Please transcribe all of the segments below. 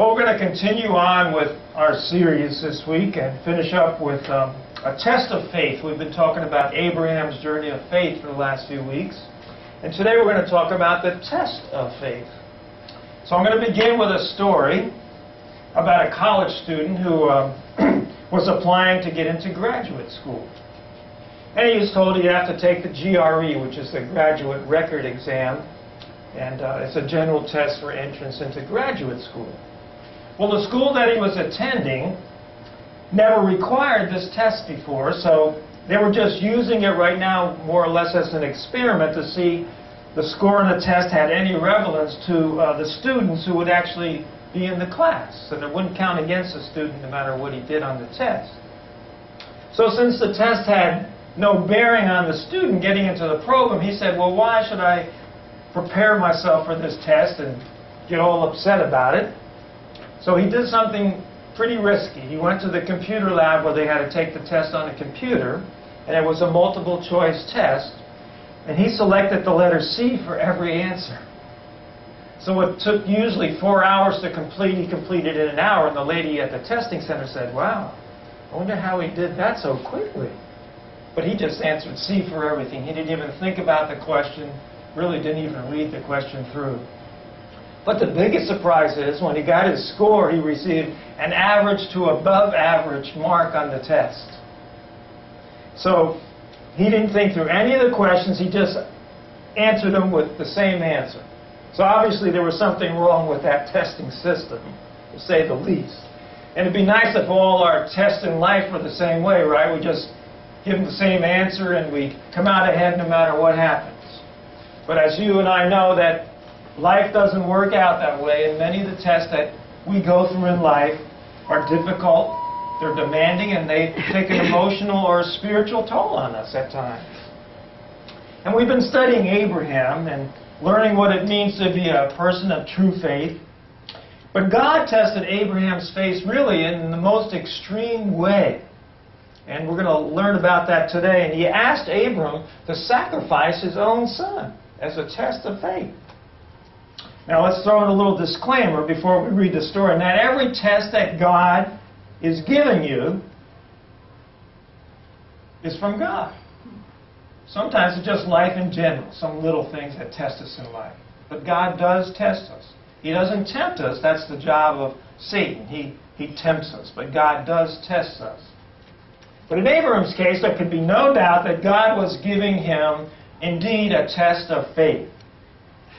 Well, we're going to continue on with our series this week and finish up with um, a test of faith. We've been talking about Abraham's journey of faith for the last few weeks. And today we're going to talk about the test of faith. So I'm going to begin with a story about a college student who uh, was applying to get into graduate school. And he was told he'd have to take the GRE, which is the Graduate Record Exam, and uh, it's a general test for entrance into graduate school. Well, the school that he was attending never required this test before, so they were just using it right now more or less as an experiment to see the score on the test had any relevance to uh, the students who would actually be in the class. And it wouldn't count against the student no matter what he did on the test. So since the test had no bearing on the student getting into the program, he said, well, why should I prepare myself for this test and get all upset about it? So he did something pretty risky. He went to the computer lab where they had to take the test on a computer, and it was a multiple choice test, and he selected the letter C for every answer. So it took usually four hours to complete. He completed in an hour, and the lady at the testing center said, wow, I wonder how he did that so quickly. But he just answered C for everything. He didn't even think about the question, really didn't even read the question through. But the biggest surprise is when he got his score, he received an average to above average mark on the test. So he didn't think through any of the questions, he just answered them with the same answer. So obviously there was something wrong with that testing system, to say the least. And it'd be nice if all our tests in life were the same way, right? We just give them the same answer and we come out ahead no matter what happens. But as you and I know that Life doesn't work out that way, and many of the tests that we go through in life are difficult, they're demanding, and they take an emotional or a spiritual toll on us at times. And we've been studying Abraham and learning what it means to be a person of true faith. But God tested Abraham's faith really in the most extreme way. And we're going to learn about that today. And he asked Abram to sacrifice his own son as a test of faith. Now let's throw in a little disclaimer before we read the story. Not every test that God is giving you is from God. Sometimes it's just life in general, some little things that test us in life. But God does test us. He doesn't tempt us. That's the job of Satan. He, he tempts us. But God does test us. But in Abraham's case, there could be no doubt that God was giving him, indeed, a test of faith.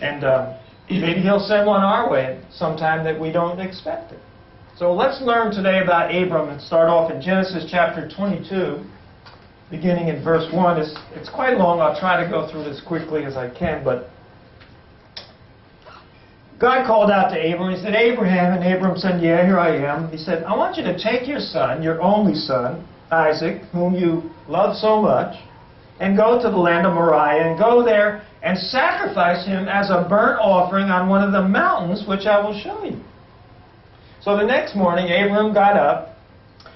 And uh, Maybe he'll send one our way sometime that we don't expect it. So let's learn today about Abram and start off in Genesis chapter 22, beginning in verse 1. It's, it's quite long. I'll try to go through this quickly as I can, but God called out to Abram. He said, Abraham, and Abram said, Yeah, here I am. He said, I want you to take your son, your only son, Isaac, whom you love so much, and go to the land of Moriah, and go there and sacrifice him as a burnt offering on one of the mountains which I will show you. So the next morning, Abram got up.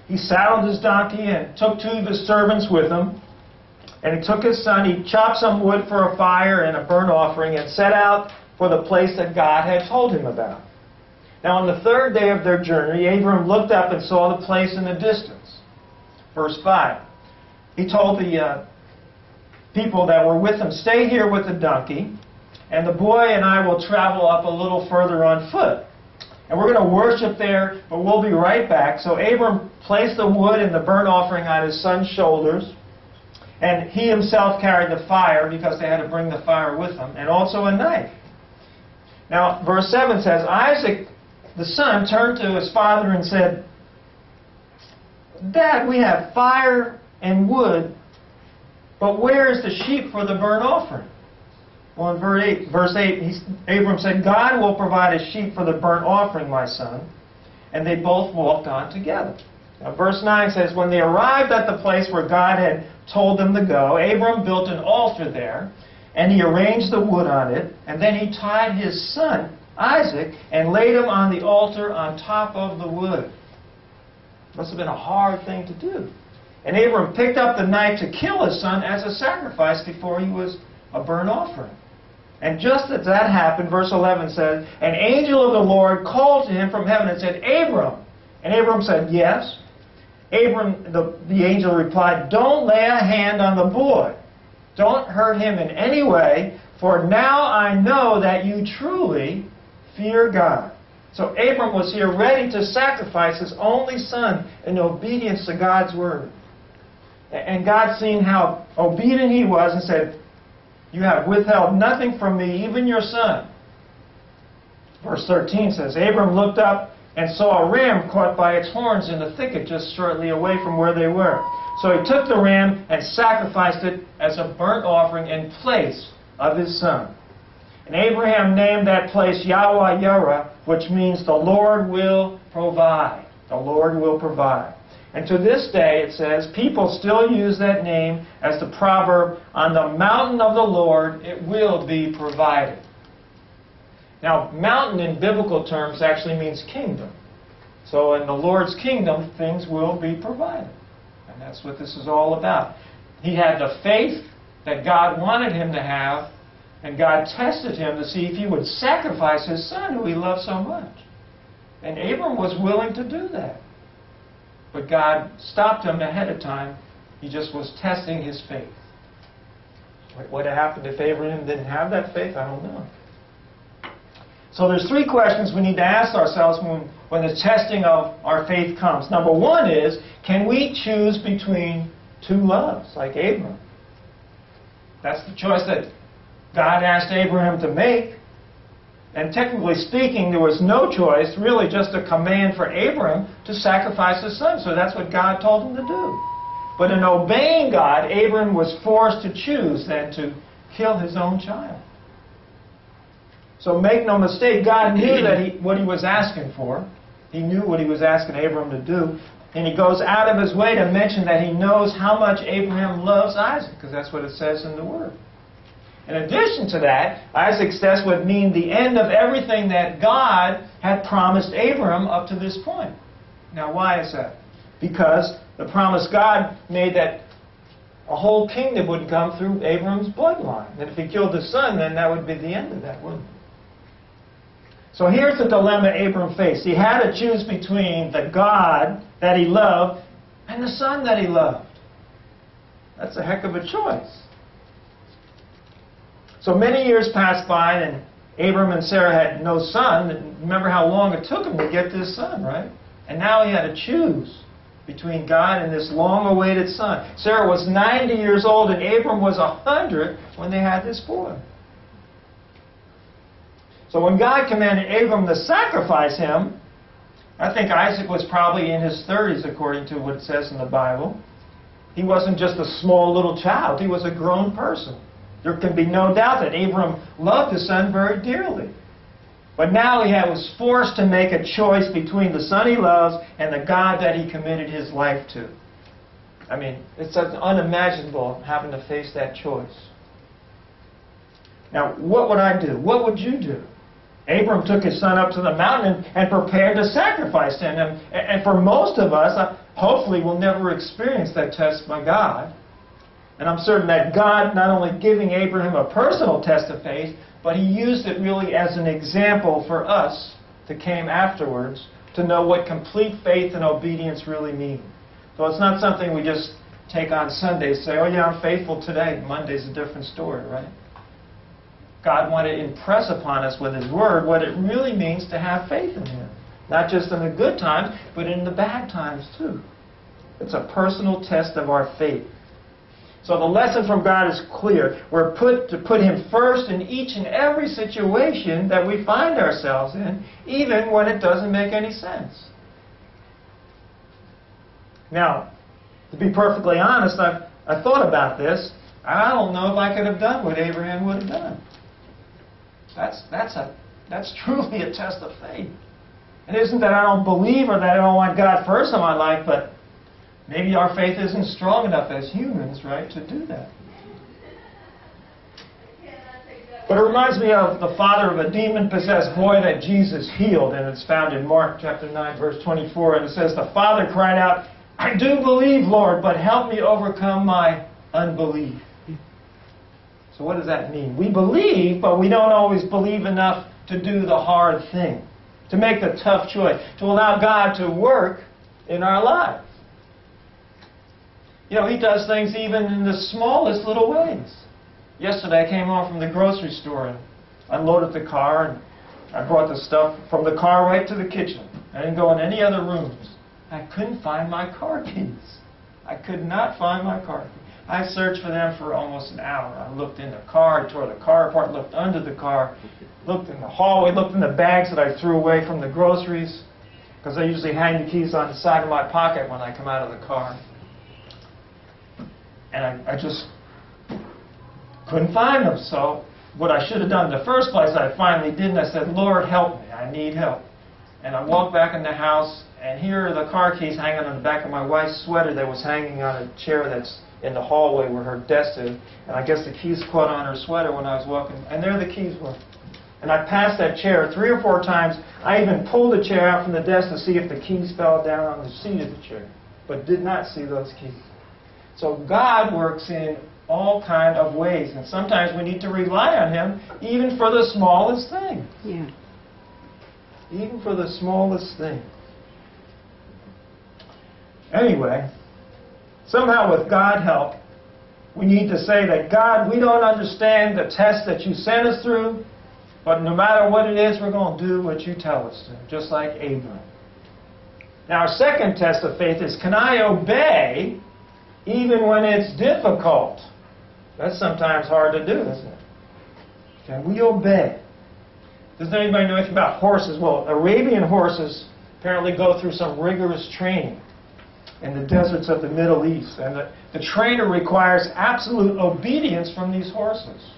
He saddled his donkey and took two of his servants with him. And he took his son, he chopped some wood for a fire and a burnt offering, and set out for the place that God had told him about. Now, on the third day of their journey, Abram looked up and saw the place in the distance. Verse 5. He told the uh, people that were with him, Stay here with the donkey, and the boy and I will travel up a little further on foot. And we're going to worship there, but we'll be right back. So Abram placed the wood and the burnt offering on his son's shoulders, and he himself carried the fire because they had to bring the fire with them, and also a knife. Now, verse 7 says, Isaac, the son, turned to his father and said, Dad, we have fire and wood, but where is the sheep for the burnt offering? Well, in verse 8, verse 8 Abram said, God will provide a sheep for the burnt offering, my son. And they both walked on together. Now, verse 9 says, When they arrived at the place where God had told them to go, Abram built an altar there, and he arranged the wood on it, and then he tied his son, Isaac, and laid him on the altar on top of the wood. Must have been a hard thing to do. And Abram picked up the knife to kill his son as a sacrifice before he was a burnt offering. And just as that happened, verse 11 says, An angel of the Lord called to him from heaven and said, Abram. And Abram said, Yes. Abram, the, the angel replied, Don't lay a hand on the boy. Don't hurt him in any way, for now I know that you truly fear God. So Abram was here ready to sacrifice his only son in obedience to God's word. And God, seeing how obedient he was, and said, You have withheld nothing from me, even your son. Verse 13 says, Abram looked up and saw a ram caught by its horns in the thicket just shortly away from where they were. So he took the ram and sacrificed it as a burnt offering in place of his son. And Abraham named that place Yahweh Yireh, which means the Lord will provide. The Lord will provide. And to this day, it says, people still use that name as the proverb, on the mountain of the Lord it will be provided. Now, mountain in biblical terms actually means kingdom. So in the Lord's kingdom, things will be provided. And that's what this is all about. He had the faith that God wanted him to have and God tested him to see if he would sacrifice his son, who he loved so much. And Abram was willing to do that. But God stopped him ahead of time. He just was testing his faith. What would have happened if Abraham didn't have that faith? I don't know. So there's three questions we need to ask ourselves when, when the testing of our faith comes. Number one is, can we choose between two loves, like Abraham? That's the choice that God asked Abraham to make. And technically speaking, there was no choice, really just a command for Abram to sacrifice his son. So that's what God told him to do. But in obeying God, Abram was forced to choose then to kill his own child. So make no mistake, God knew that he, what he was asking for. He knew what he was asking Abram to do. And he goes out of his way to mention that he knows how much Abraham loves Isaac, because that's what it says in the Word. In addition to that, Isaac's death would mean the end of everything that God had promised Abram up to this point. Now, why is that? Because the promise God made that a whole kingdom would come through Abram's bloodline. And if he killed his son, then that would be the end of that, wouldn't it? So here's the dilemma Abram faced. He had to choose between the God that he loved and the son that he loved. That's a heck of a choice. So many years passed by, and Abram and Sarah had no son. Remember how long it took him to get this son, right? And now he had to choose between God and this long-awaited son. Sarah was 90 years old, and Abram was 100 when they had this boy. So when God commanded Abram to sacrifice him, I think Isaac was probably in his 30s, according to what it says in the Bible. He wasn't just a small little child, he was a grown person. There can be no doubt that Abram loved his son very dearly. But now he was forced to make a choice between the son he loves and the God that he committed his life to. I mean, it's unimaginable having to face that choice. Now, what would I do? What would you do? Abram took his son up to the mountain and, prepared to sacrifice him. And, for most of us, hopefully, we'll never experience that test by God. And I'm certain that God not only giving Abraham a personal test of faith, but he used it really as an example for us that came afterwards to know what complete faith and obedience really mean. So it's not something we just take on Sundays, say, oh yeah, I'm faithful today. Monday's a different story, right? God wanted to impress upon us with His Word what it really means to have faith in Him. Not just in the good times, but in the bad times too. It's a personal test of our faith. So the lesson from God is clear. We're put to put Him first in each and every situation that we find ourselves in, even when it doesn't make any sense. Now, to be perfectly honest, I've, I thought about this. I don't know if I could have done what Abraham would have done. That's, that's, a, that's truly a test of faith. It isn't that I don't believe or that I don't want God first in my life, but Maybe our faith isn't strong enough as humans, right, to do that. But it reminds me of the father of a demon possessed boy that Jesus healed, and it's found in Mark chapter 9, verse 24. And it says, The father cried out, I do believe, Lord, but help me overcome my unbelief. So what does that mean? We believe, but we don't always believe enough to do the hard thing, to make the tough choice, to allow God to work in our lives. You know, He does things even in the smallest little ways. Yesterday I came home from the grocery store and unloaded the car and I brought the stuff from the car right to the kitchen. I didn't go in any other rooms. I couldn't find my car keys. I could not find my car keys. I searched for them for almost an hour. I looked in the car, tore the car apart, looked under the car, looked in the hallway, looked in the bags that I threw away from the groceries, because I usually hang the keys on the side of my pocket when I come out of the car. And I, I just couldn't find them. So what I should have done in the first place, I finally did, and I said, Lord, help me. I need help. And I walked back in the house, and here are the car keys hanging on the back of my wife's sweater that was hanging on a chair that's in the hallway where her desk is. And I guess the keys caught on her sweater when I was walking. And there the keys were. And I passed that chair three or four times. I even pulled the chair out from the desk to see if the keys fell down on the seat of the chair, but did not see those keys. So God works in all kind of ways, and sometimes we need to rely on Him even for the smallest thing. Yeah. Even for the smallest thing. Anyway, somehow with God help, we need to say that God, we don't understand the test that you sent us through, but no matter what it is, we're going to do what you tell us to, just like Abram. Now, our second test of faith is can I obey even when it's difficult? That's sometimes hard to do, isn't it? Can we obey? Does anybody know anything about horses? Well, Arabian horses apparently go through some rigorous training in the deserts of the Middle East. And the, the trainer requires absolute obedience from these horses.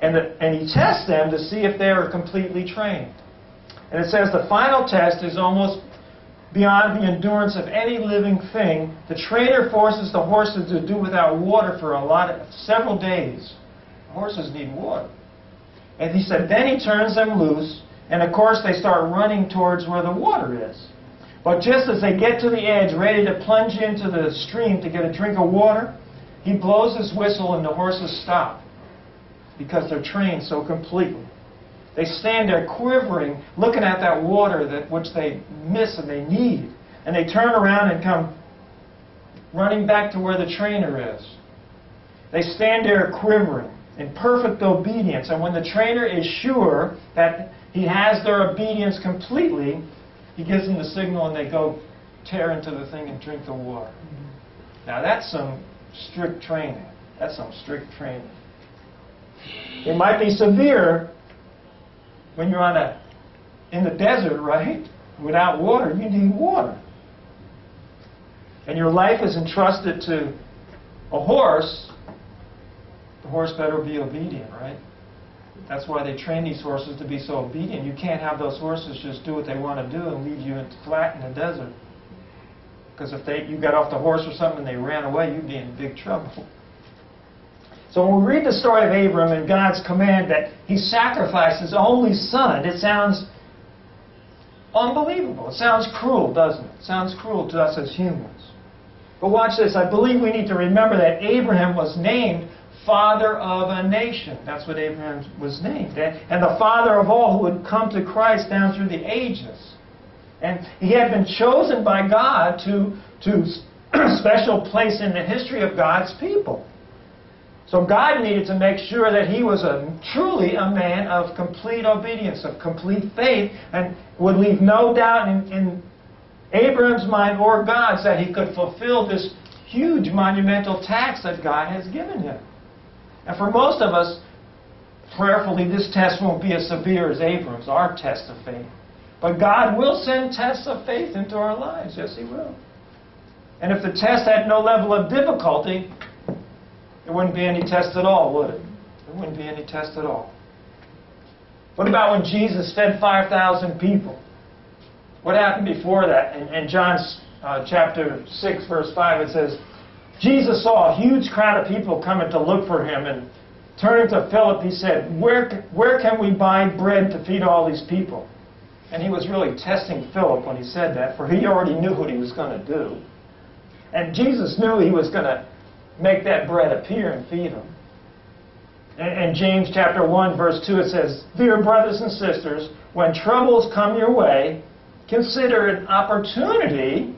And, the, and he tests them to see if they are completely trained. And it says the final test is almost beyond the endurance of any living thing. The trainer forces the horses to do without water for a lot of several days. Horses need water. And he said, then he turns them loose, and of course they start running towards where the water is. But just as they get to the edge, ready to plunge into the stream to get a drink of water, he blows his whistle and the horses stop because they're trained so completely. They stand there quivering, looking at that water that which they miss and they need. And they turn around and come running back to where the trainer is. They stand there quivering in perfect obedience. And when the trainer is sure that he has their obedience completely, he gives them the signal and they go tear into the thing and drink the water. Now that's some strict training. That's some strict training. It might be severe when you're on a in the desert, right? Without water, you need water. And your life is entrusted to a horse. The horse better be obedient, right? That's why they train these horses to be so obedient. You can't have those horses just do what they want to do and leave you flat in the desert. Because if they you got off the horse or something and they ran away, you'd be in big trouble. So when we read the story of Abram and God's command that he sacrificed his only son, it sounds unbelievable. It sounds cruel, doesn't it? It sounds cruel to us as humans. But watch this. I believe we need to remember that Abraham was named father of a nation. That's what Abraham was named. And the father of all who would come to Christ down through the ages. And he had been chosen by God to, to special place in the history of God's people. So God needed to make sure that he was a, truly a man of complete obedience, of complete faith, and would leave no doubt in, in Abraham's mind or God's that he could fulfill this huge monumental task that God has given him. And for most of us, prayerfully, this test won't be as severe as Abraham's, our test of faith. But God will send tests of faith into our lives. Yes, He will. And if the test had no level of difficulty, there wouldn't be any test at all, would it? There wouldn't be any test at all. What about when Jesus fed 5,000 people? What happened before that? In, in John uh, chapter 6, verse 5, it says, Jesus saw a huge crowd of people coming to look for him, and turning to Philip, he said, where, where can we buy bread to feed all these people? And he was really testing Philip when he said that, for he already knew what he was going to do. And Jesus knew he was going to make that bread appear and feed them. And James chapter 1, verse 2, it says, Dear brothers and sisters, when troubles come your way, consider it opportunity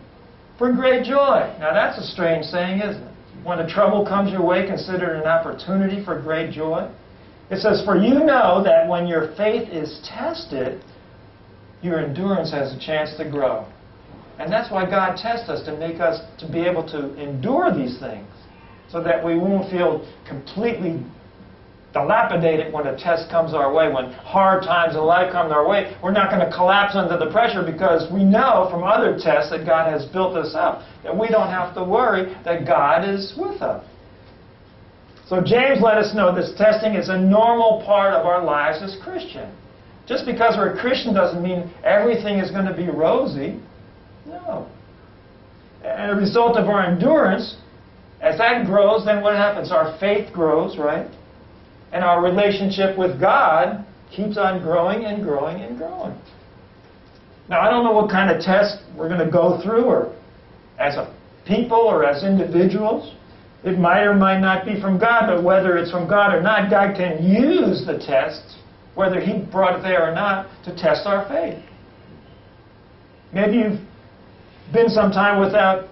for great joy. Now that's a strange saying, isn't it? When a trouble comes your way, consider it an opportunity for great joy. It says, For you know that when your faith is tested, your endurance has a chance to grow. And that's why God tests us to make us to be able to endure these things so that we won't feel completely dilapidated when a test comes our way, when hard times in life come our way. We're not going to collapse under the pressure because we know from other tests that God has built us up, that we don't have to worry that God is with us. So James let us know this testing is a normal part of our lives as Christians. Just because we're a Christian doesn't mean everything is going to be rosy. No. And a result of our endurance, as that grows, then what happens? Our faith grows, right? And our relationship with God keeps on growing and growing and growing. Now, I don't know what kind of test we're going to go through, or as a people or as individuals. It might or might not be from God, but whether it's from God or not, God can use the test, whether He brought it there or not, to test our faith. Maybe you've been some time without,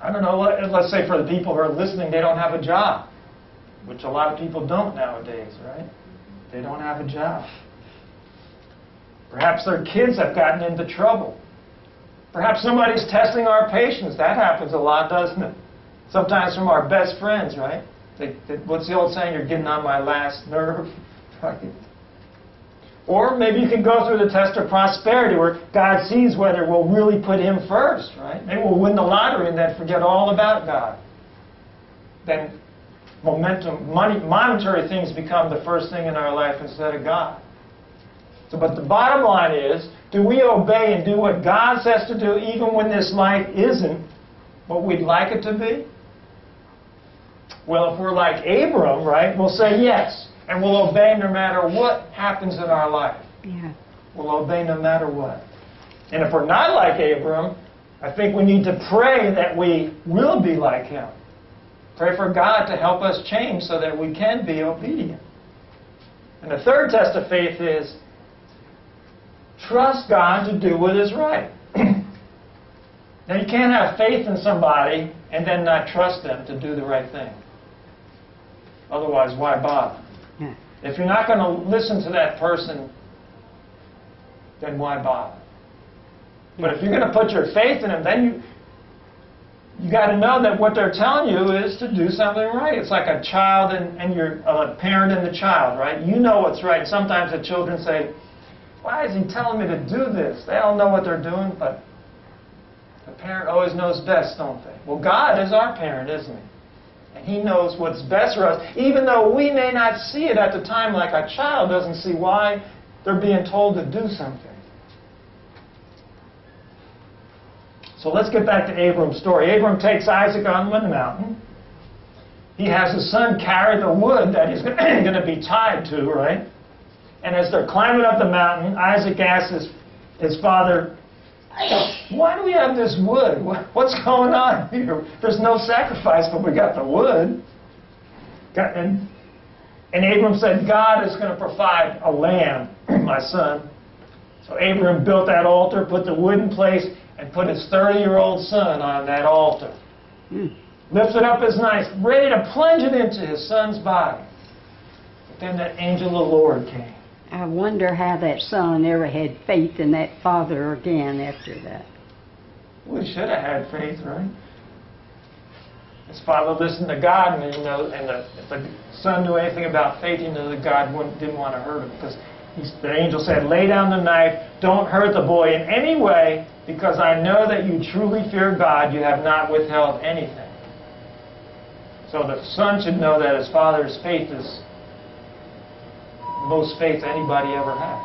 I don't know, let's say for the people who are listening, they don't have a job, which a lot of people don't nowadays, right? They don't have a job. Perhaps their kids have gotten into trouble. Perhaps somebody's testing our patience. That happens a lot, doesn't it? Sometimes from our best friends, right? They, they, what's the old saying? You're getting on my last nerve. Or maybe you can go through the test of prosperity where God sees whether we'll really put Him first, right? Maybe we'll win the lottery and then forget all about God. Then momentum, money, monetary things become the first thing in our life instead of God. So, but the bottom line is, do we obey and do what God says to do even when this life isn't what we'd like it to be? Well, if we're like Abram, right, we'll say yes. And we'll obey no matter what happens in our life. Yeah. We'll obey no matter what. And if we're not like Abram, I think we need to pray that we will be like him. Pray for God to help us change so that we can be obedient. And the third test of faith is trust God to do what is right. now, you can't have faith in somebody and then not trust them to do the right thing. Otherwise, why bother? Yeah. If you're not going to listen to that person, then why bother? But if you're going to put your faith in them, then you you got to know that what they're telling you is to do something right. It's like a child and, and your uh, a parent and the child, right? You know what's right. Sometimes the children say, "Why is he telling me to do this?" They don't know what they're doing, but the parent always knows best, don't they? Well, God is our parent, isn't he? And He knows what's best for us, even though we may not see it at the time, like a child doesn't see why they're being told to do something. So let's get back to Abram's story. Abram takes Isaac on the mountain. He has his son carry the wood that he's going to be tied to, right? And as they're climbing up the mountain, Isaac asks his, his father, why do we have this wood? What's going on here? There's no sacrifice, but we got the wood. And, and Abram said, God is going to provide a lamb, my son. So Abram built that altar, put the wood in place, and put his 30 year old son on that altar. Mm. Lifted up his knife, ready to plunge it into his son's body. But then that angel of the Lord came. I wonder how that son ever had faith in that father again after that. We should have had faith, right? His father listened to God, and you know, and the, if the son knew anything about faith, he knew that God didn't want to hurt him because the angel said, "Lay down the knife. Don't hurt the boy in any way, because I know that you truly fear God. You have not withheld anything." So the son should know that his father's faith is most faith anybody ever had.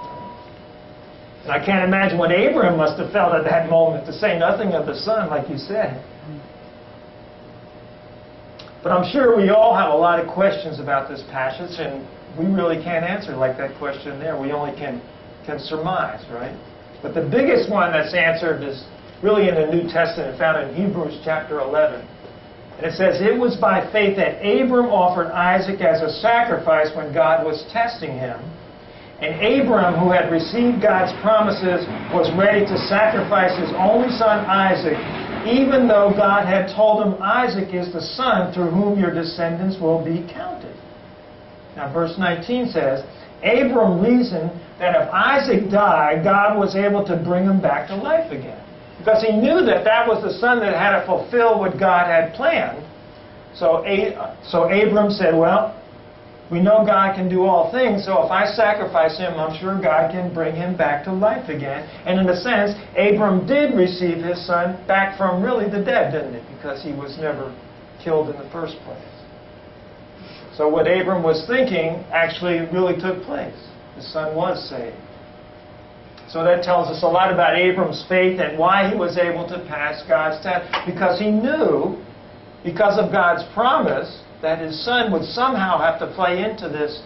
And I can't imagine what Abraham must have felt at that moment, to say nothing of the son, like you said. But I'm sure we all have a lot of questions about this passage, and we really can't answer like that question there. We only can, can surmise, right? But the biggest one that's answered is really in the New Testament, found in Hebrews chapter 11. And it says, It was by faith that Abram offered Isaac as a sacrifice when God was testing him. And Abram, who had received God's promises, was ready to sacrifice his only son Isaac, even though God had told him, Isaac is the son through whom your descendants will be counted. Now, verse 19 says, Abram reasoned that if Isaac died, God was able to bring him back to life again. Because he knew that that was the son that had to fulfill what God had planned. So, so Abram said, Well, we know God can do all things, so if I sacrifice him, I'm sure God can bring him back to life again. And in a sense, Abram did receive his son back from really the dead, didn't he? Because he was never killed in the first place. So what Abram was thinking actually really took place. His son was saved. So that tells us a lot about Abram's faith and why he was able to pass God's test. Because he knew, because of God's promise, that his son would somehow have to play into this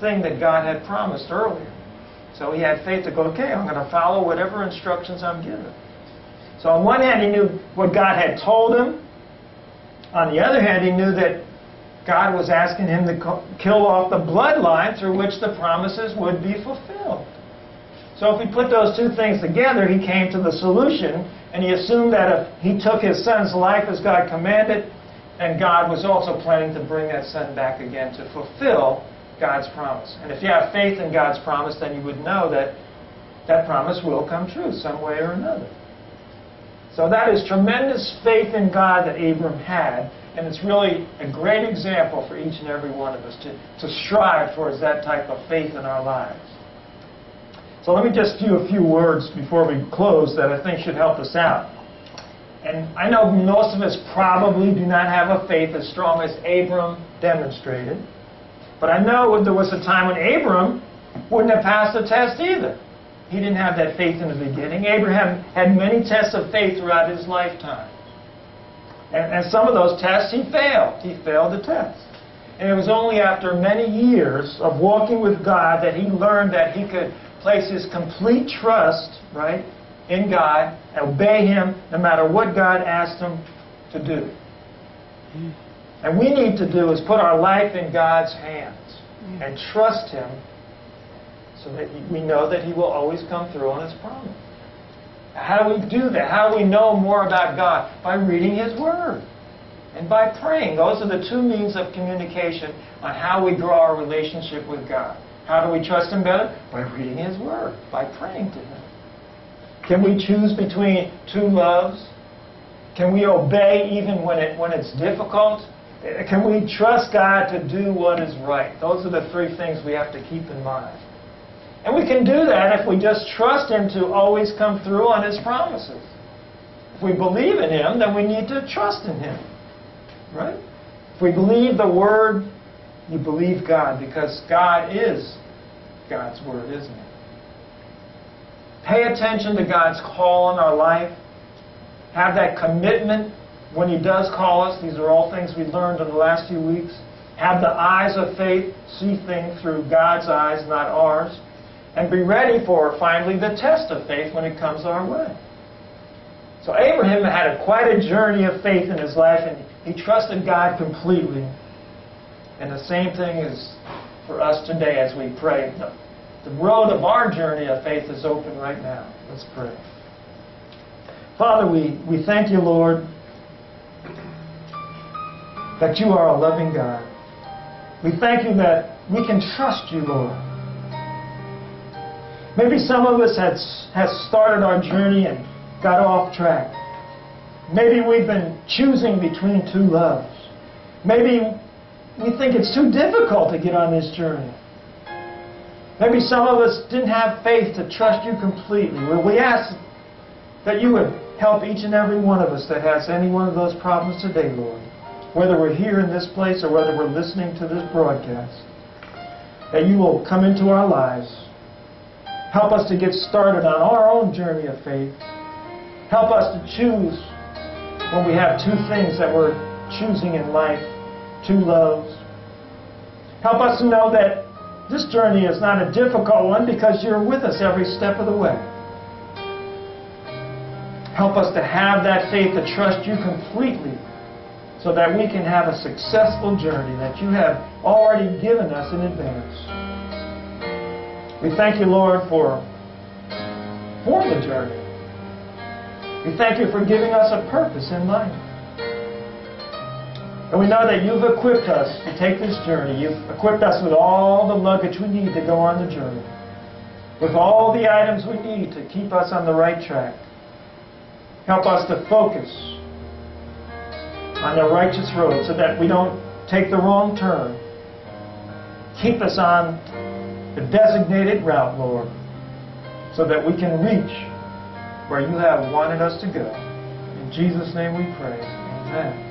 thing that God had promised earlier. So he had faith to go, okay, I'm going to follow whatever instructions I'm given. So on one hand, he knew what God had told him. On the other hand, he knew that God was asking him to kill off the bloodline through which the promises would be fulfilled. So if we put those two things together, he came to the solution, and he assumed that if he took his son's life as God commanded, and God was also planning to bring that son back again to fulfill God's promise. And if you have faith in God's promise, then you would know that that promise will come true some way or another. So that is tremendous faith in God that Abram had, and it's really a great example for each and every one of us to, to strive towards that type of faith in our lives. So let me just do a few words before we close that I think should help us out. And I know most of us probably do not have a faith as strong as Abram demonstrated. But I know there was a time when Abram wouldn't have passed the test either. He didn't have that faith in the beginning. Abraham had many tests of faith throughout his lifetime. And, and some of those tests he failed. He failed the test. And it was only after many years of walking with God that he learned that he could place his complete trust, right, in God, obey Him no matter what God asked him to do. And we need to do is put our life in God's hands and trust Him so that we know that He will always come through on His promise. How do we do that? How do we know more about God? By reading His Word and by praying. Those are the two means of communication on how we grow our relationship with God. How do we trust Him better? By reading His Word, by praying to Him. Can we choose between two loves? Can we obey even when, it, when it's difficult? Eh, can we trust God to do what is right? Those are the three things we have to keep in mind. And we can do that if we just trust Him to always come through on His promises. If we believe in Him, then we need to trust in Him. Right? If we believe the Word, you believe God because God is God's Word, isn't it? Pay attention to God's call in our life. Have that commitment when He does call us. These are all things we learned in the last few weeks. Have the eyes of faith, see things through God's eyes, not ours. And be ready for, finally, the test of faith when it comes our way. So Abraham had a, quite a journey of faith in his life, and he trusted God completely. And the same thing is for us today as we pray. The road of our journey of faith is open right now. Let's pray. Father, we, we thank you, Lord, that you are a loving God. We thank you that we can trust you, Lord. Maybe some of us has, has started our journey and got off track. Maybe we've been choosing between two loves. Maybe we think it's too difficult to get on this journey. Maybe some of us didn't have faith to trust you completely. Well, we ask that you would help each and every one of us that has any one of those problems today, Lord. Whether we're here in this place or whether we're listening to this broadcast. That you will come into our lives. Help us to get started on our own journey of faith. Help us to choose when we have two things that we're choosing in life, two loves. Help us to know that this journey is not a difficult one because you're with us every step of the way. Help us to have that faith to trust you completely so that we can have a successful journey that you have already given us in advance. We thank you, Lord, for, for the journey. We thank you for giving us a purpose in life. And we know that you've equipped us to take this journey. You've equipped us with all the luggage we need to go on the journey, with all the items we need to keep us on the right track. Help us to focus on the righteous road so that we don't take the wrong turn. Keep us on the designated route, Lord, so that we can reach where you have wanted us to go. In Jesus' name we pray. Amen.